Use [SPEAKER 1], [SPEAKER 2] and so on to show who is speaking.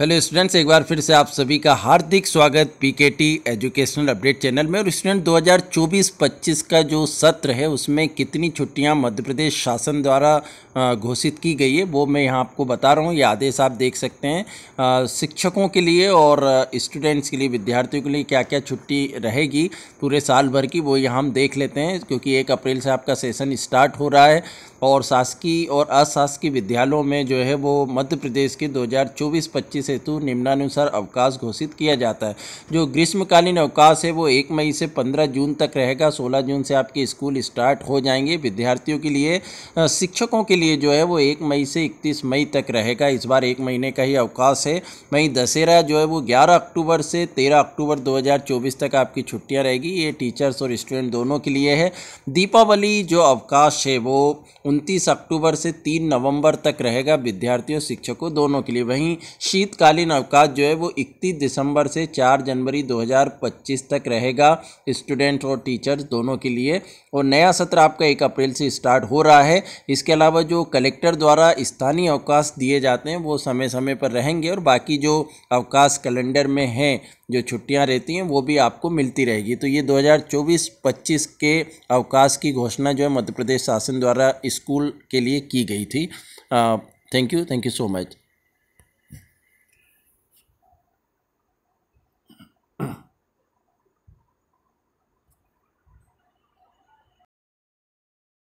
[SPEAKER 1] Hello students, एक बार फिर से आप सभी का हार्दिक स्वागत पीकेटी एजुकेशनल अपडेट चैनल में। और स्टूडेंट 2024-25 का जो सत्र है, उसमें कितनी छुट्टियाँ मध्य प्रदेश शासन द्वारा घोषित की गई है, वो मैं यहाँ आपको बता रहा हूँ। ये आदेश आप देख सकते हैं। शिक्षकों के लिए और स्टूडेंट्स के लिए, विद्यार्थियों के लिए क्या क्या छुट्टी रहेगी पूरे साल भर की, वो यहाँ हम देख लेते हैं, क्योंकि एक अप्रैल से आपका सेशन स्टार्ट हो रहा है। और शासकीय और अशासकीय विद्यालयों में जो है, वो मध्य प्रदेश के 2024-25 हेतु निम्नानुसार अवकाश घोषित किया जाता है। जो ग्रीष्मकालीन अवकाश है, वो एक मई से 15 जून तक रहेगा। 16 जून से आपके स्कूल स्टार्ट हो जाएँगे। विद्यार्थियों के लिए शिक्षकों के लिए जो है, वो एक मई से इकतीस मई तक रहेगा। इस बार एक महीने का ही अवकाश है। वहीं दशहरा जो है, वो ग्यारह अक्टूबर से तेरह अक्टूबर दो हज़ार चौबीस तक आपकी छुट्टियाँ रहेगी। ये टीचर्स और स्टूडेंट दोनों के लिए है। दीपावली जो अवकाश है, वो उनतीस अक्टूबर से तीन नवंबर तक रहेगा। विद्यार्थियों, शिक्षकों दोनों के लिए। वहीं शीतकालीन अवकाश जो है वो इकतीस दिसंबर से चार जनवरी 2025 तक रहेगा स्टूडेंट और टीचर्स दोनों के लिए। और नया सत्र आपका एक अप्रैल से स्टार्ट हो रहा है। इसके अलावा जो कलेक्टर द्वारा स्थानीय अवकाश दिए जाते हैं, वो समय समय पर रहेंगे और बाकी जो अवकाश कैलेंडर में हैं, जो छुट्टियाँ रहती हैं, वो भी आपको मिलती रहेगी। तो ये 2024-25 के अवकाश की घोषणा जो है मध्य प्रदेश शासन द्वारा स्कूल के लिए की गई थी। Thank you thank you so much